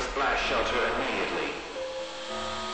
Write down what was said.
splash shelter immediately.